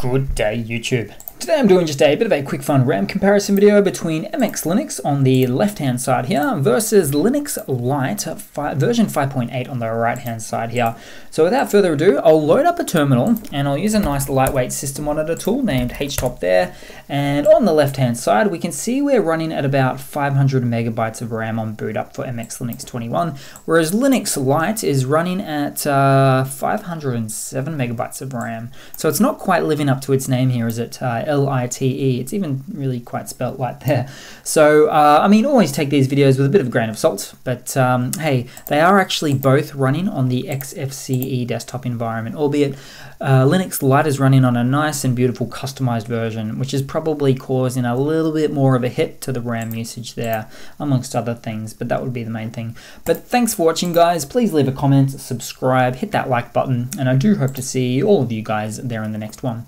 Good day, YouTube. Today I'm doing just a bit of a quick fun RAM comparison video between MX Linux on the left hand side here versus Linux Lite version 5.8 on the right hand side here. So without further ado, I'll load up a terminal and I'll use a nice lightweight system monitor tool named HTOP there. And on the left hand side, we can see we're running at about 500 megabytes of RAM on boot up for MX Linux 21, whereas Linux Lite is running at uh, 507 megabytes of RAM. So it's not quite living up to its name here, is it? Uh, L-I-T-E. It's even really quite spelt like there. So, uh, I mean, always take these videos with a bit of a grain of salt, but um, hey, they are actually both running on the XFCE desktop environment, albeit uh, Linux Lite is running on a nice and beautiful customized version, which is probably causing a little bit more of a hit to the RAM usage there, amongst other things, but that would be the main thing. But thanks for watching, guys. Please leave a comment, subscribe, hit that like button, and I do hope to see all of you guys there in the next one.